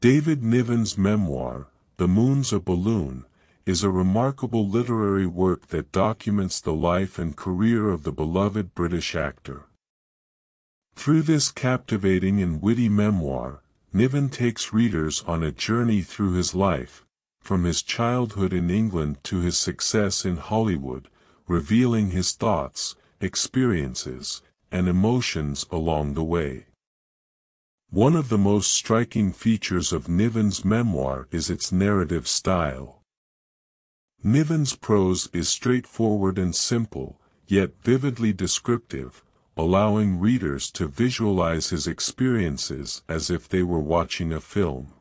David Niven's memoir, The Moon's a Balloon, is a remarkable literary work that documents the life and career of the beloved British actor. Through this captivating and witty memoir, Niven takes readers on a journey through his life, from his childhood in England to his success in Hollywood, revealing his thoughts, experiences, and emotions along the way. One of the most striking features of Niven's memoir is its narrative style. Niven's prose is straightforward and simple, yet vividly descriptive, allowing readers to visualize his experiences as if they were watching a film.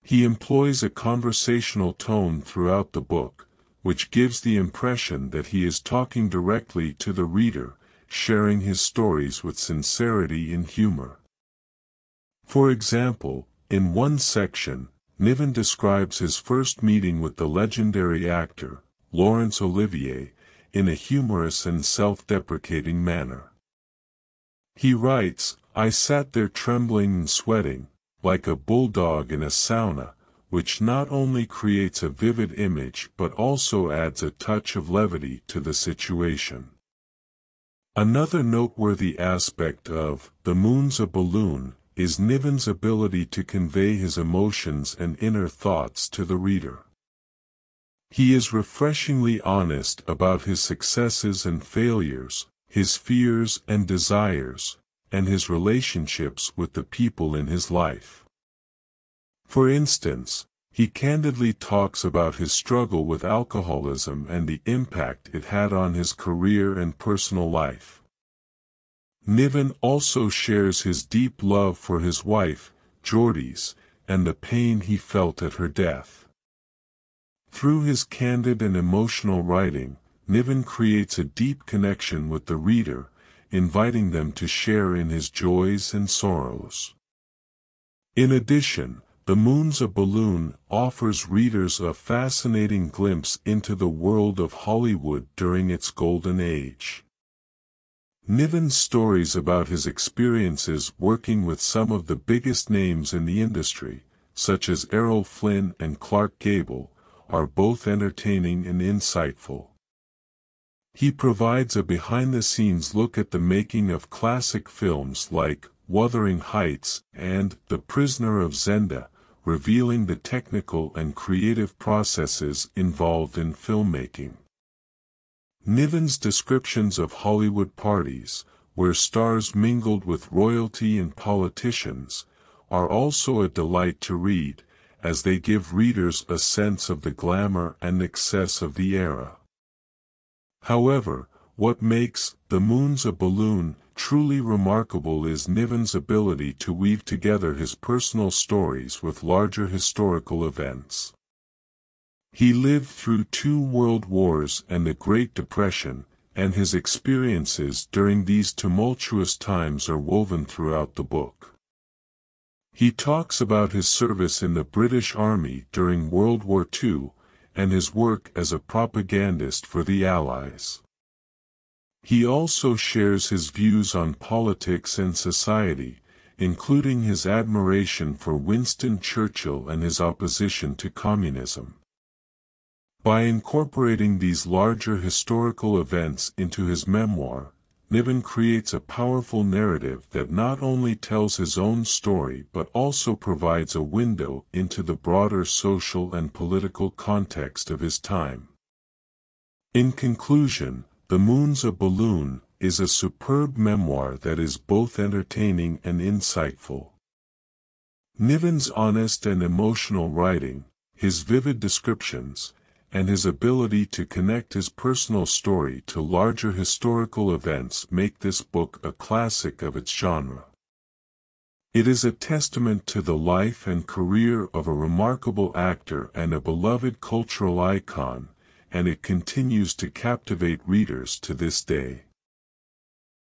He employs a conversational tone throughout the book, which gives the impression that he is talking directly to the reader, sharing his stories with sincerity and humor. For example, in one section, Niven describes his first meeting with the legendary actor, Laurence Olivier, in a humorous and self-deprecating manner. He writes, I sat there trembling and sweating, like a bulldog in a sauna, which not only creates a vivid image but also adds a touch of levity to the situation. Another noteworthy aspect of The Moon's a Balloon is Niven's ability to convey his emotions and inner thoughts to the reader. He is refreshingly honest about his successes and failures, his fears and desires, and his relationships with the people in his life. For instance, he candidly talks about his struggle with alcoholism and the impact it had on his career and personal life. Niven also shares his deep love for his wife, Hjordis, and the pain he felt at her death. Through his candid and emotional writing, Niven creates a deep connection with the reader, inviting them to share in his joys and sorrows. In addition, The Moon's a Balloon offers readers a fascinating glimpse into the world of Hollywood during its golden age. Niven's stories about his experiences working with some of the biggest names in the industry, such as Errol Flynn and Clark Gable, are both entertaining and insightful. He provides a behind-the-scenes look at the making of classic films like Wuthering Heights and The Prisoner of Zenda, revealing the technical and creative processes involved in filmmaking. Niven's descriptions of Hollywood parties, where stars mingled with royalty and politicians, are also a delight to read, as they give readers a sense of the glamour and excess of the era. However, what makes The Moon's a Balloon truly remarkable is Niven's ability to weave together his personal stories with larger historical events. He lived through two world wars and the Great Depression, and his experiences during these tumultuous times are woven throughout the book. He talks about his service in the British Army during World War II, and his work as a propagandist for the Allies. He also shares his views on politics and society, including his admiration for Winston Churchill and his opposition to communism. By incorporating these larger historical events into his memoir, Niven creates a powerful narrative that not only tells his own story but also provides a window into the broader social and political context of his time. In conclusion, The Moon's a Balloon is a superb memoir that is both entertaining and insightful. Niven's honest and emotional writing, his vivid descriptions, and his ability to connect his personal story to larger historical events make this book a classic of its genre. It is a testament to the life and career of a remarkable actor and a beloved cultural icon, and it continues to captivate readers to this day.